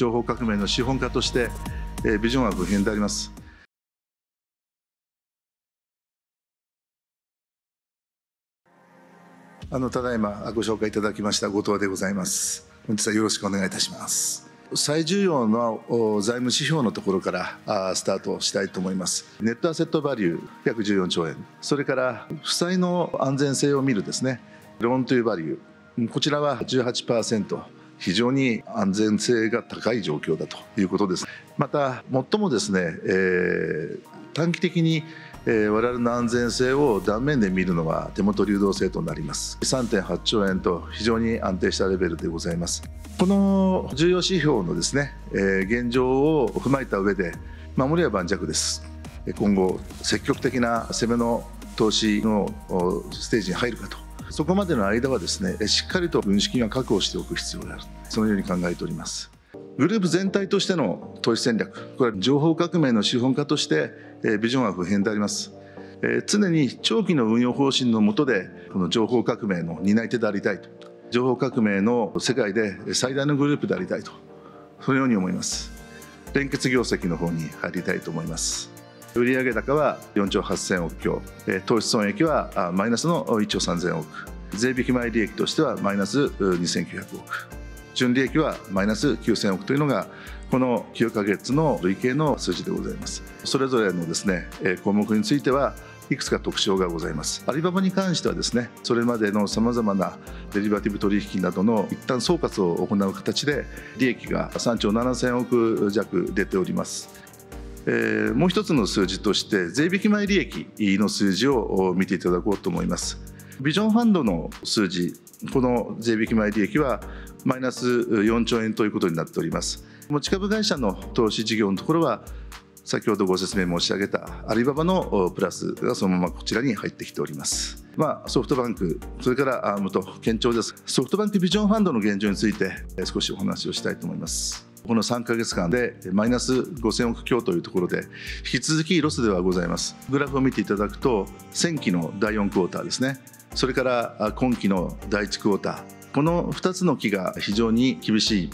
情報革命の資本家として、えビジョンは不変であります。あのただいまご紹介いただきました後藤でございます。本日はよろしくお願いいたします。最重要の財務指標のところからスタートしたいと思います。ネットアセットバリュー約14兆円、それから負債の安全性を見るですね、ローントゥーバリュー、こちらは18%。非常に安全性が高い状況だということです。また最もですね、えー、短期的に、我々の安全性を断面で見るのは手元流動性となります。3.8兆円と非常に安定したレベルでございます。この重要指標のですね、現状を踏まえた上で守りは盤石です。今後積極的な攻めの投資のステージに入るかと。そこまでの間はですねしっかりと軍資金は確保しておく必要がある。そのように考えております。グループ全体としての投資戦略これは情報革命の資本家としてビジョンは不変であります。常に長期の運用方針の下でこの情報革命の担い手でありたいと。情報革命の世界で最大のグループでありたいと。そのように思います。連結業績の方に入りたいと思います。売上高は4兆8000億強。投資損益はマイナスの1兆3000億。税引き前利益としてはマイナス2900億。純利益はマイナス9000億というのがこの9ヶ月の累計の数字でございます。それぞれのですね項目についてはいくつか特徴がございます。アリババに関してはですねそれまでのさまざまなデリバティブ取引などの一旦総括を行う形で利益が3兆7000億弱出ております。えー、もう一つの数字として税引き前利益の数字を見ていただこうと思いますビジョンファンドの数字この税引き前利益はマイナス4兆円ということになっております持ち株会社の投資事業のところは先ほどご説明申し上げたアリババのプラスがそのままこちらに入ってきております。まあ、ソフトバンク、それからアームと堅調です。ソフトバンクビジョンファンドの現状について少しお話をしたいと思います。この3か月間でマイナス5000億強というところで引き続きロスではございます。グラフを見ていただくと先期の第4クォーターですね。それから今期の第1クォーターこの2つの期が非常に厳しい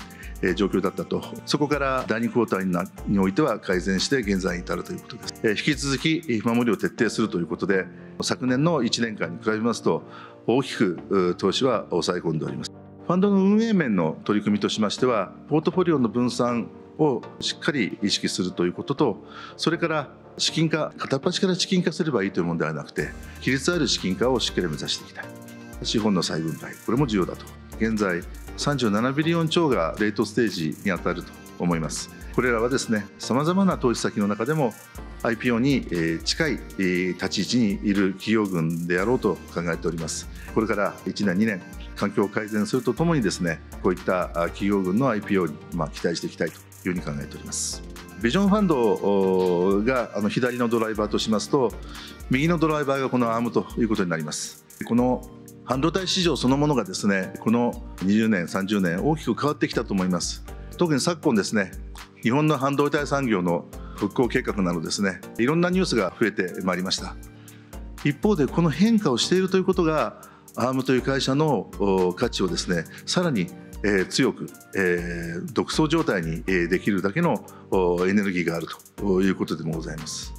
状況だったとそこから第2クォーターにおいては改善して現在に至るということです引き続き守りを徹底するということで昨年の1年間に比べますと大きく投資は抑え込んでおりますファンドの運営面の取り組みとしましてはポートフォリオの分散をしっかり意識するということとそれから資金化片っ端から資金化すればいいというものではなくて比率ある資金化をしっかり目指していきたい。資本の再分配これも重要だと。現在37ビリオン超がレートステージに当たると思います。これらはですねさまざまな投資先の中でも IPO に近い立ち位置にいる企業群であろうと考えております。これから1年2年環境を改善するとともにですねこういった企業群の IPO にま期待していきたいというふうに考えております。ビジョンファンドがあの左のドライバーとしますと右のドライバーがこのアームということになります。この半導体市場そのものがですねこの20年30年大きく変わってきたと思います。特に昨今ですね日本の半導体産業の復興計画などですねいろんなニュースが増えてまいりました。一方でこの変化をしているということがアームという会社の価値をですねさらに、強く、独走状態にできるだけのエネルギーがあるということでもございます。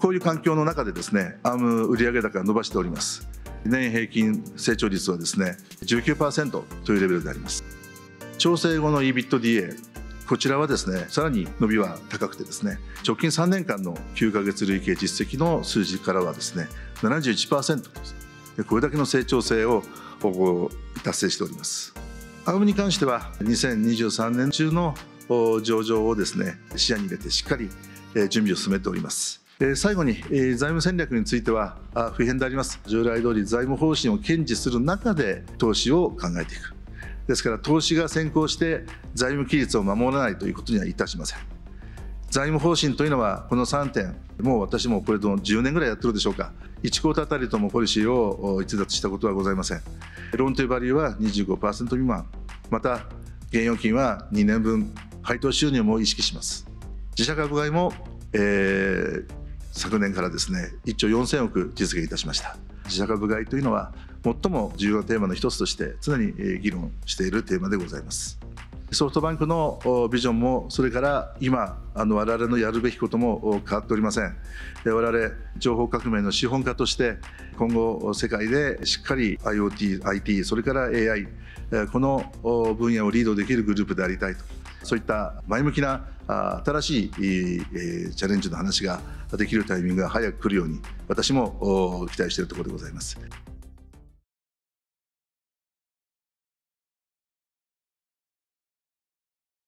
こういう環境の中でですねアーム売上高を伸ばしております。年平均成長率はですね19%というレベルであります。調整後の EBITDA こちらはですねさらに伸びは高くてですね直近3年間の9ヶ月累計実績の数字からはですね71%です。これだけの成長性を達成しております。アームに関しては2023年中の上場をですね視野に入れてしっかり準備を進めております。最後に財務戦略については不変であります。従来通り財務方針を堅持する中で投資を考えていく。ですから投資が先行して財務規律を守らないということにはいたしません。財務方針というのはこの3点もう私もこれと10年ぐらいやってるでしょうか。1クォーターたりともポリシーを逸脱したことはございません。ローンというバリューは25%未満。また現預金は2年分配当収入も意識します。自社株買いも、えー、昨年からですね1兆4000億実現いたしました。自社株買いというのは最も重要なテーマの一つとして常に議論しているテーマでございます。ソフトバンクのビジョンもそれから今あの我々のやるべきことも変わっておりません。我々情報革命の資本家として今後世界でしっかり IoT、IT それから AI この分野をリードできるグループでありたいと。そういった前向きな新しいチャレンジの話ができるタイミングが早く来るように私も期待しているところでございます。